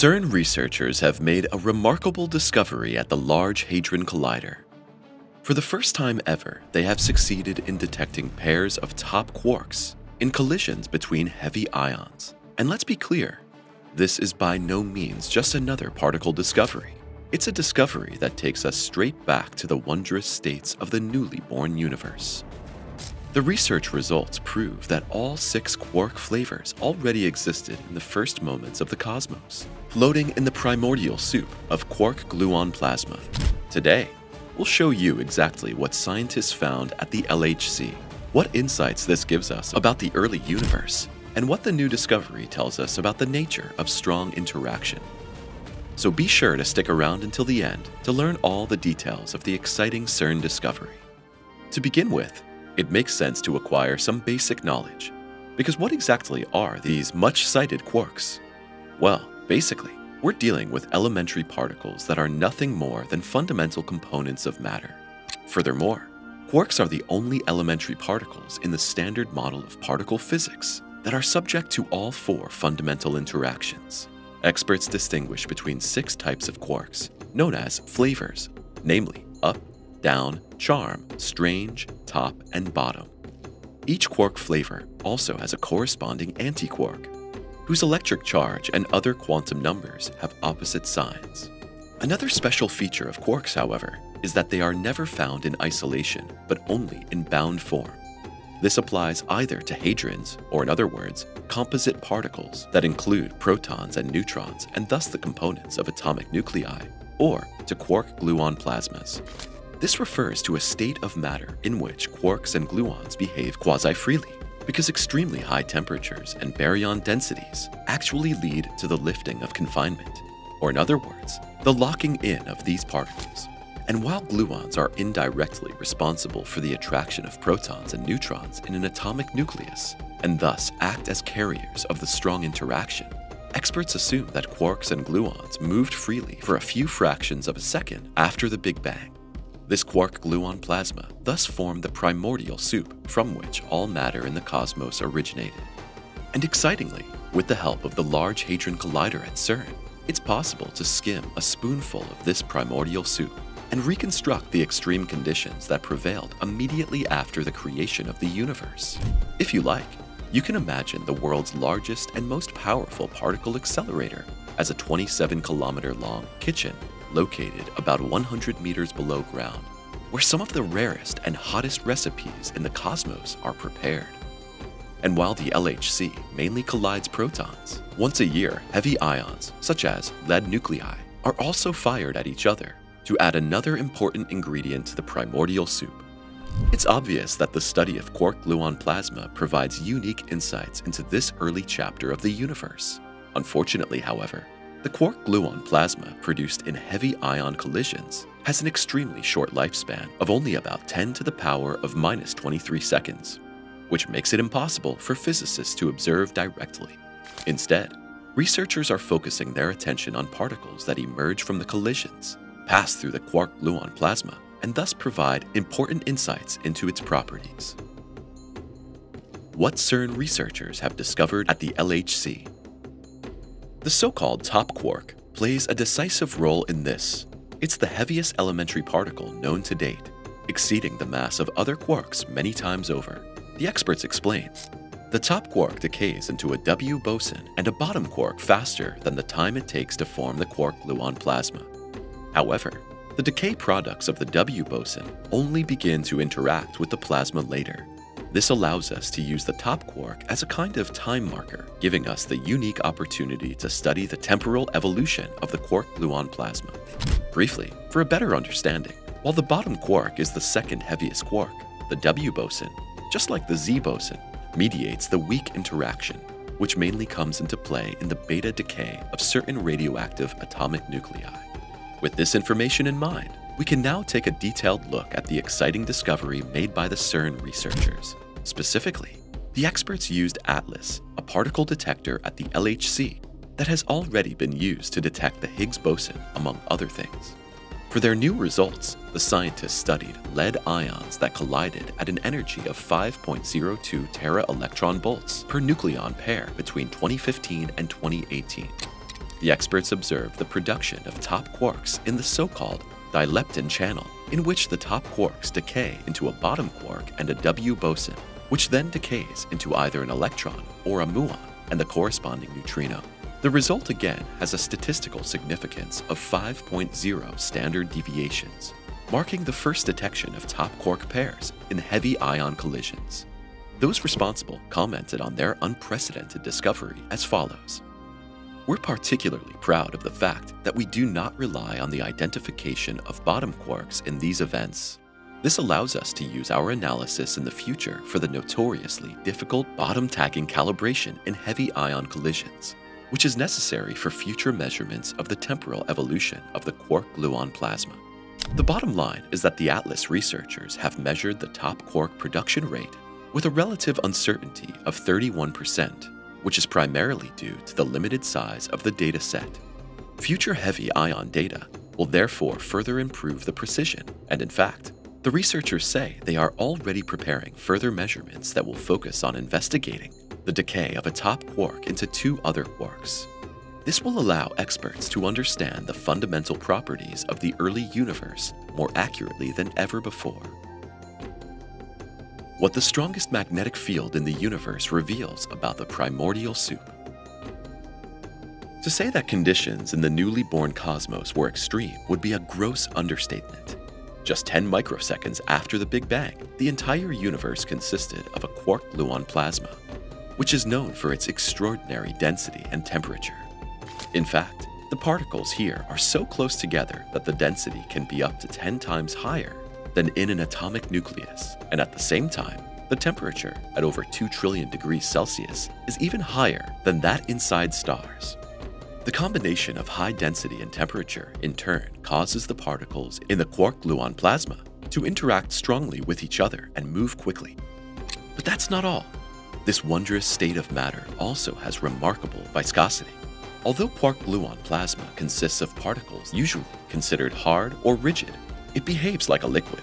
CERN researchers have made a remarkable discovery at the Large Hadron Collider. For the first time ever, they have succeeded in detecting pairs of top quarks in collisions between heavy ions. And let's be clear, this is by no means just another particle discovery. It's a discovery that takes us straight back to the wondrous states of the newly born universe. The research results prove that all six quark flavors already existed in the first moments of the cosmos, floating in the primordial soup of quark gluon plasma. Today, we'll show you exactly what scientists found at the LHC, what insights this gives us about the early universe, and what the new discovery tells us about the nature of strong interaction. So be sure to stick around until the end to learn all the details of the exciting CERN discovery. To begin with, it makes sense to acquire some basic knowledge. Because what exactly are these much cited quarks? Well, basically, we're dealing with elementary particles that are nothing more than fundamental components of matter. Furthermore, quarks are the only elementary particles in the standard model of particle physics that are subject to all four fundamental interactions. Experts distinguish between six types of quarks, known as flavors, namely up, down, charm, strange, top, and bottom. Each quark flavor also has a corresponding antiquark, whose electric charge and other quantum numbers have opposite signs. Another special feature of quarks, however, is that they are never found in isolation, but only in bound form. This applies either to hadrons, or in other words, composite particles that include protons and neutrons and thus the components of atomic nuclei, or to quark gluon plasmas. This refers to a state of matter in which quarks and gluons behave quasi-freely, because extremely high temperatures and baryon densities actually lead to the lifting of confinement, or in other words, the locking in of these particles. And while gluons are indirectly responsible for the attraction of protons and neutrons in an atomic nucleus, and thus act as carriers of the strong interaction, experts assume that quarks and gluons moved freely for a few fractions of a second after the Big Bang, this quark gluon plasma thus formed the primordial soup from which all matter in the cosmos originated. And excitingly, with the help of the Large Hadron Collider at CERN, it's possible to skim a spoonful of this primordial soup and reconstruct the extreme conditions that prevailed immediately after the creation of the universe. If you like, you can imagine the world's largest and most powerful particle accelerator as a 27 kilometer long kitchen located about 100 meters below ground, where some of the rarest and hottest recipes in the cosmos are prepared. And while the LHC mainly collides protons, once a year heavy ions, such as lead nuclei, are also fired at each other to add another important ingredient to the primordial soup. It's obvious that the study of quark gluon plasma provides unique insights into this early chapter of the universe. Unfortunately, however, the quark gluon plasma produced in heavy ion collisions has an extremely short lifespan of only about 10 to the power of minus 23 seconds, which makes it impossible for physicists to observe directly. Instead, researchers are focusing their attention on particles that emerge from the collisions, pass through the quark gluon plasma, and thus provide important insights into its properties. What CERN researchers have discovered at the LHC the so-called top quark plays a decisive role in this. It's the heaviest elementary particle known to date, exceeding the mass of other quarks many times over. The experts explain. The top quark decays into a W boson and a bottom quark faster than the time it takes to form the quark gluon plasma. However, the decay products of the W boson only begin to interact with the plasma later, this allows us to use the top quark as a kind of time marker, giving us the unique opportunity to study the temporal evolution of the quark-gluon plasma. Briefly, for a better understanding, while the bottom quark is the second heaviest quark, the W boson, just like the Z boson, mediates the weak interaction, which mainly comes into play in the beta decay of certain radioactive atomic nuclei. With this information in mind, we can now take a detailed look at the exciting discovery made by the CERN researchers. Specifically, the experts used ATLAS, a particle detector at the LHC that has already been used to detect the Higgs boson, among other things. For their new results, the scientists studied lead ions that collided at an energy of 5.02 tera electron volts per nucleon pair between 2015 and 2018. the experts observed the production of top quarks in the dilepton channel, in which the top quarks decay into a bottom quark and a W boson, which then decays into either an electron or a muon and the corresponding neutrino. The result again has a statistical significance of 5.0 standard deviations, marking the first detection of top quark pairs in heavy ion collisions. Those responsible commented on their unprecedented discovery as follows. We're particularly proud of the fact that we do not rely on the identification of bottom quarks in these events. This allows us to use our analysis in the future for the notoriously difficult bottom tagging calibration in heavy ion collisions, which is necessary for future measurements of the temporal evolution of the quark-gluon plasma. The bottom line is that the ATLAS researchers have measured the top quark production rate with a relative uncertainty of 31%, which is primarily due to the limited size of the data set. Future heavy ion data will therefore further improve the precision, and in fact, the researchers say they are already preparing further measurements that will focus on investigating the decay of a top quark into two other quarks. This will allow experts to understand the fundamental properties of the early universe more accurately than ever before. What the strongest magnetic field in the universe reveals about the primordial soup. To say that conditions in the newly born cosmos were extreme would be a gross understatement. Just 10 microseconds after the Big Bang, the entire universe consisted of a quark-gluon plasma, which is known for its extraordinary density and temperature. In fact, the particles here are so close together that the density can be up to 10 times higher than in an atomic nucleus, and at the same time, the temperature at over 2 trillion degrees Celsius is even higher than that inside stars. The combination of high density and temperature, in turn, causes the particles in the quark-gluon plasma to interact strongly with each other and move quickly. But that's not all. This wondrous state of matter also has remarkable viscosity. Although quark-gluon plasma consists of particles usually considered hard or rigid, it behaves like a liquid.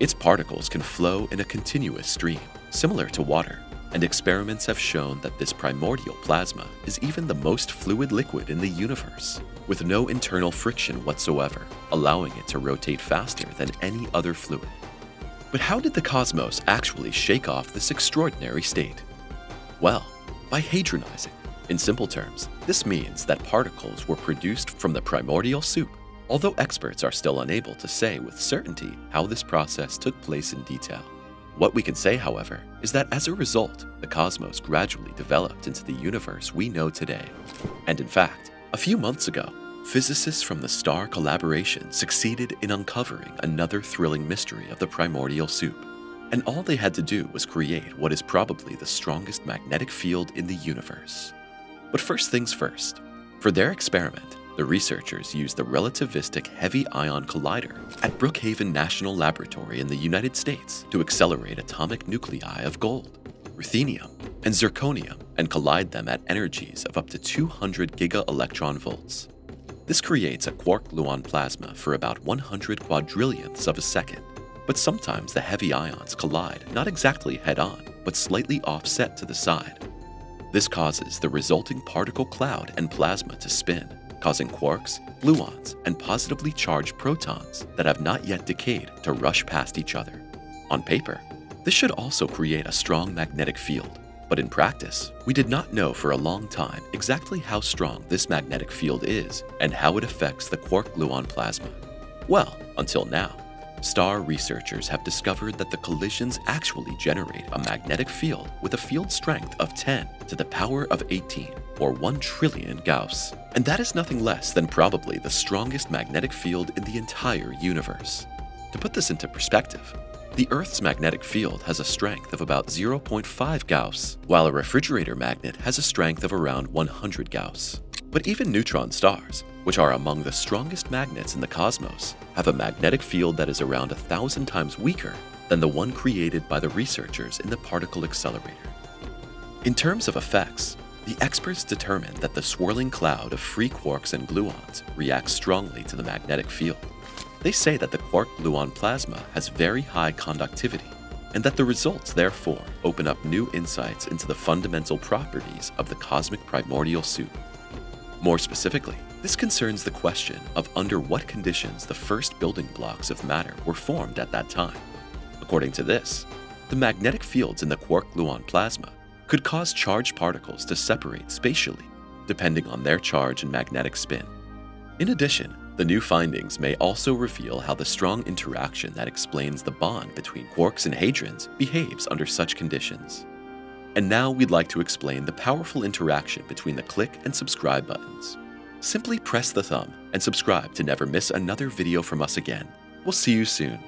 Its particles can flow in a continuous stream, similar to water, and experiments have shown that this primordial plasma is even the most fluid liquid in the universe, with no internal friction whatsoever, allowing it to rotate faster than any other fluid. But how did the cosmos actually shake off this extraordinary state? Well, by hadronizing. In simple terms, this means that particles were produced from the primordial soup, although experts are still unable to say with certainty how this process took place in detail. What we can say, however, is that as a result, the cosmos gradually developed into the universe we know today. And in fact, a few months ago, physicists from the STAR collaboration succeeded in uncovering another thrilling mystery of the primordial soup. And all they had to do was create what is probably the strongest magnetic field in the universe. But first things first. For their experiment, the researchers used the relativistic heavy ion collider at Brookhaven National Laboratory in the United States to accelerate atomic nuclei of gold, ruthenium, and zirconium and collide them at energies of up to 200 giga-electron volts. This creates a quark-gluon plasma for about 100 quadrillionths of a second, but sometimes the heavy ions collide not exactly head-on, but slightly offset to the side, this causes the resulting particle cloud and plasma to spin, causing quarks, gluons, and positively charged protons that have not yet decayed to rush past each other. On paper, this should also create a strong magnetic field, but in practice, we did not know for a long time exactly how strong this magnetic field is and how it affects the quark-gluon plasma. Well, until now. STAR researchers have discovered that the collisions actually generate a magnetic field with a field strength of 10 to the power of 18, or 1 trillion Gauss. And that is nothing less than probably the strongest magnetic field in the entire universe. To put this into perspective, the Earth's magnetic field has a strength of about 0.5 Gauss, while a refrigerator magnet has a strength of around 100 Gauss. But even neutron stars, which are among the strongest magnets in the cosmos, have a magnetic field that is around a thousand times weaker than the one created by the researchers in the particle accelerator. In terms of effects, the experts determined that the swirling cloud of free quarks and gluons reacts strongly to the magnetic field. They say that the quark-gluon plasma has very high conductivity, and that the results therefore open up new insights into the fundamental properties of the cosmic primordial soup. More specifically, this concerns the question of under what conditions the first building blocks of matter were formed at that time. According to this, the magnetic fields in the quark-gluon plasma could cause charged particles to separate spatially, depending on their charge and magnetic spin. In addition, the new findings may also reveal how the strong interaction that explains the bond between quarks and hadrons behaves under such conditions. And now we'd like to explain the powerful interaction between the click and subscribe buttons. Simply press the thumb and subscribe to never miss another video from us again. We'll see you soon.